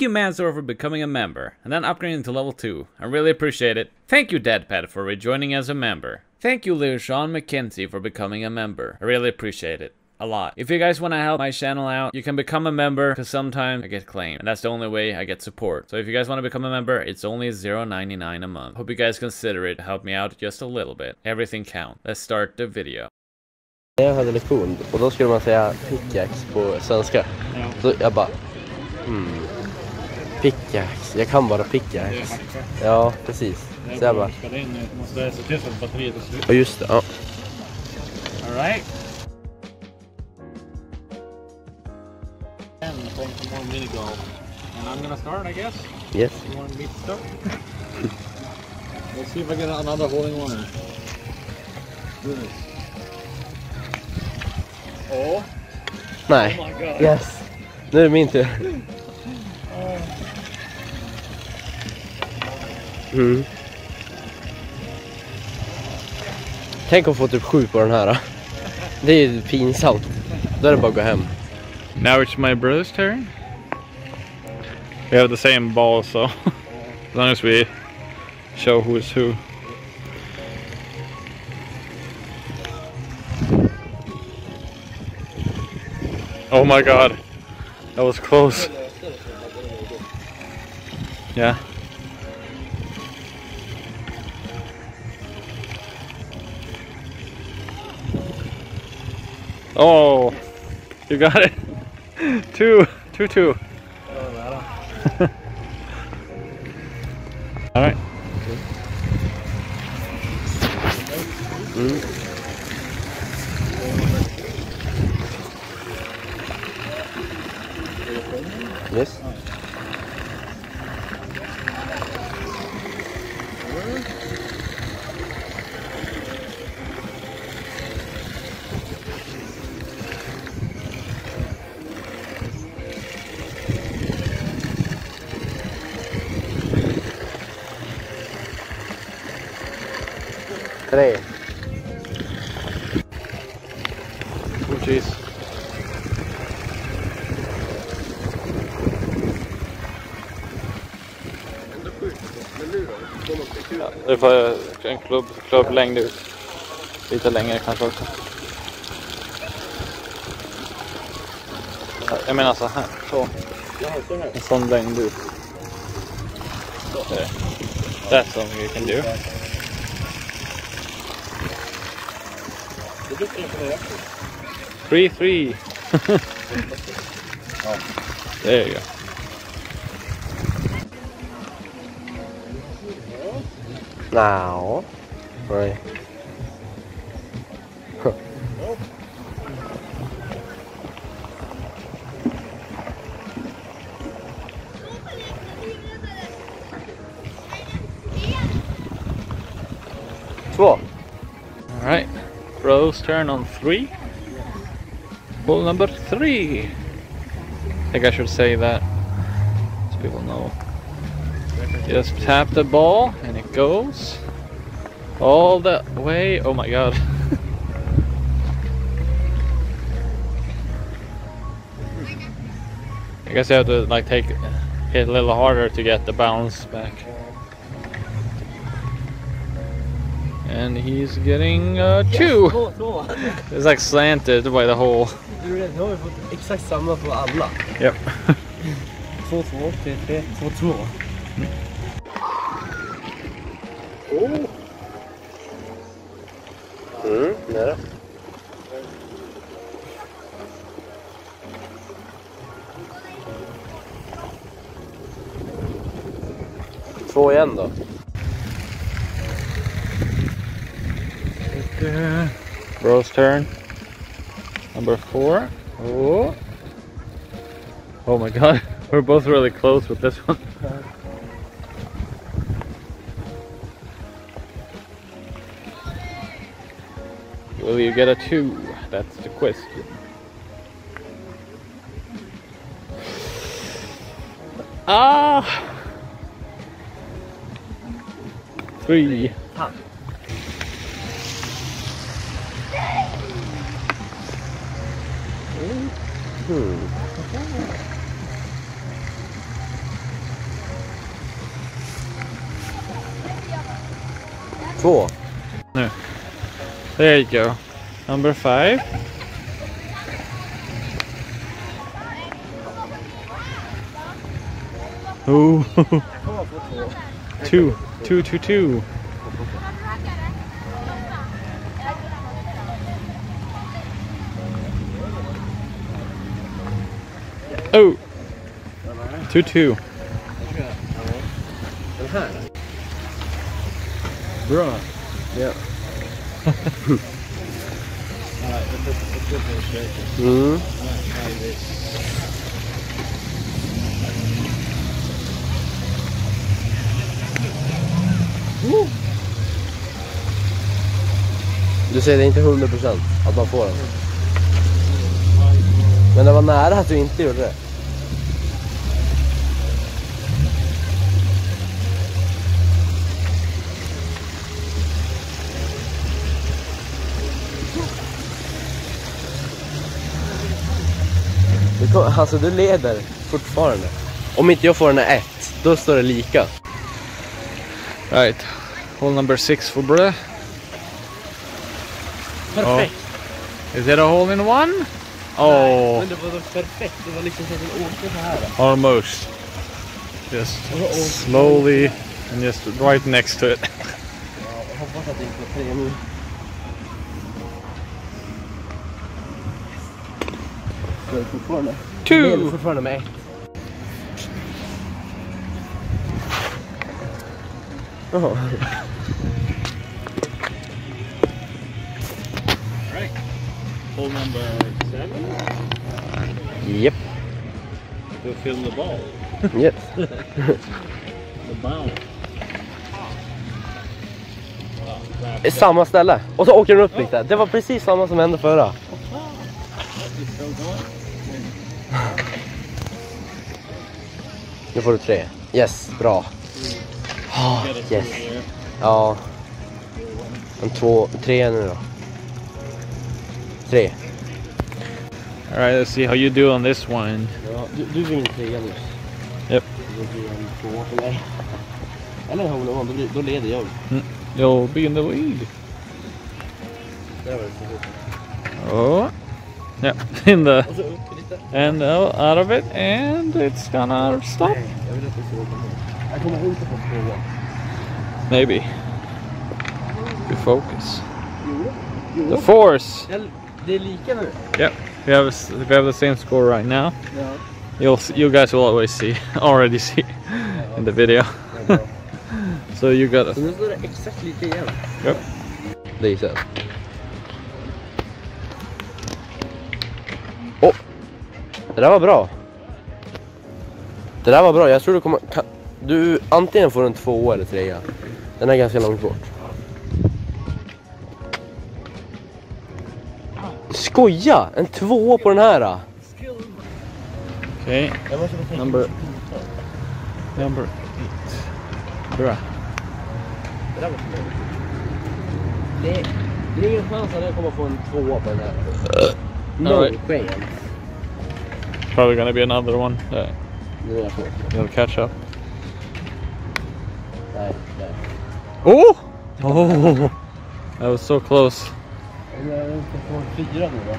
Thank you, Mansoor, for becoming a member, and then upgrading to level 2. I really appreciate it. Thank you, Ded pat, for rejoining as a member. Thank you, Lejaun McKenzie, for becoming a member. I really appreciate it a lot. If you guys want to help my channel out, you can become a member because sometimes I get claimed and that's the only way I get support. So if you guys want to become a member, it's only 0.99 a month. Hope you guys consider it. Help me out just a little bit. Everything counts. Let's start the video. Jag hade lektion och då skulle man säga pickaxe på svenska. Ja. Så jag bara, hmm, pickaxe, jag kan bara pickaxe. Ja, precis. Så jag bara. Måste se till så att batteriet är slut. ja just det, ja. Alright. And playing some more mini golf. And I'm gonna start, I guess. Yes. You want me to start? Let's see if I get another hole in one. Do this. Oh, Nej. oh my god. Yes. Nu är det min tur. Mm. Tänk att få typ sju på den här. Det är ju pinsamt. Då är det bara att gå hem. Now it's my brother's turn. We have the same ball, so as long as we show who's who. Oh my god, that was close. Yeah. Oh, you got it. two, two, two. All right. Yes. Tre. Oh jeez. Ja, det får en klubb, klubblängd ut. Lite längre kanske också. Ja, Jag menar så här, så. En sån längd ut. That's something you can do. Three, three. There you go. Now. Right. Huh. Två. Alright. Rose turn on three. Hole number three. I think I should say that. So people know. Just tap the ball and it goes all the way. Oh my god. I guess you have to like take it a little harder to get the bounce back. And he's getting uh, two. Två, två. It's like slanted by the hole. Nu har vi fått exakt samma på alla. Yep. Två, två, tre, tre, två, två. Mm, nära. Två igen då. Rose turn. Number four. Oh. Oh my god. We're both really close with this one. Will you get a two? That's the question. Ah! Three. Hmm. Cool. No. There you go. Number five. Ooh. two. Oh, two, two. Den här. Bra. Ja. Mm. Du säger det är inte 100% att man får den? Men det var nära att du inte gjorde det. Du, kom, alltså du leder fortfarande. Om inte jag får den här ett, då står det lika. Right. Hole number six for Bre. Perfekt! Is it a hole in one? Oh, Men det var perfekt, det var liksom så att den åkte så här. almost. Just slowly and just right next to it. Jag hoppas att det tre nu. Så är det fortfarande. Det är Two. fortfarande med ett. Hole number seven Japp. to fill the ball. Yes. The. Det är samma ställe. Och så åker den upp lite. Det var precis samma som hände förra. Nu får du tre. Yes, bra. Ah, yes. Ja. En två, tre nu då. Tre. Alright, let's see how you do on this one. Ja, du, du vinner trea nu. Japp. Då blir det en för mig. Eller en hole in då, då leder jag. You'll be in the lead. Där var det. Oh. Yeah, in the Och så upp lite. and uh, out of it, and it's gonna stop. Nej, jag vill att det ska åka ner. Jag kommer inte få tvåa. Maybe. You focus. The force. Det är lika nu. Yep. We have we have the same score right now. Ja. You'll you guys will always see already see in the video. So you got Så nu står det exakt lika igen. Japp. Det är sen. Åh! Det där var bra. Det där var bra. Jag tror du kommer... Kan, du antingen får en tvåa eller trea. Den är ganska långt bort. Skoja! En tvåa på den här! Okej, okay. Jag måste bara tänka Number number eight. Bruh. Det, där var för mig. det, det är ingen chans att jag kommer få en tvåa på den här. No Alright. chance. Probably gonna be another one that Nu är jag på. you'll catch up. Nej, nej. Oh! Oh! That was so close. Om jag ska få fyra nu då?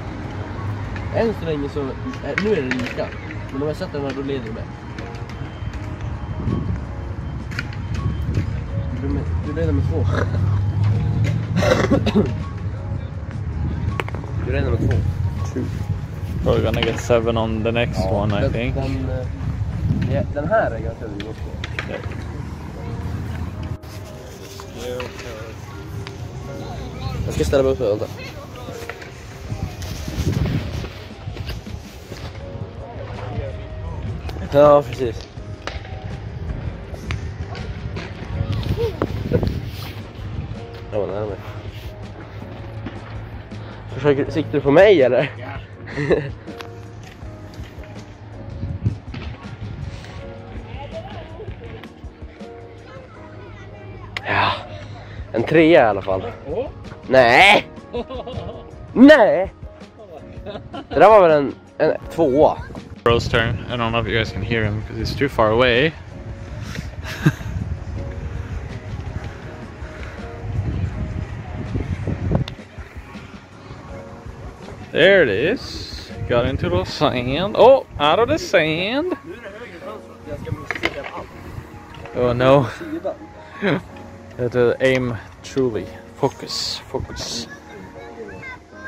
Än så länge så, äh, nu är det lika. Men om jag sätter den här då leder du med. Du, leder med två. Du leder med två. Probably gonna get seven on the next one, I den, think. Den, eh, ja, den här är ganska dyr också. Jag ska ställa mig upp och vänta. Ja, precis. Jag var nära mig. Försöker, siktar du på mig eller? ja, en trea i alla fall. Nej! Nej! Det där var väl en, en tvåa? Bro's turn. I don't know if you guys can hear him because he's too far away. there it is. Got into the sand. Oh, out of the sand. Oh no. Had to aim truly. Focus, focus.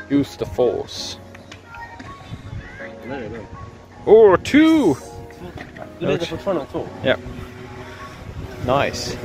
Use the force. Oh, two! Du litar fortfarande två? Nice.